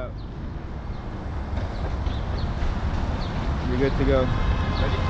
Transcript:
out. You're good to go. Ready?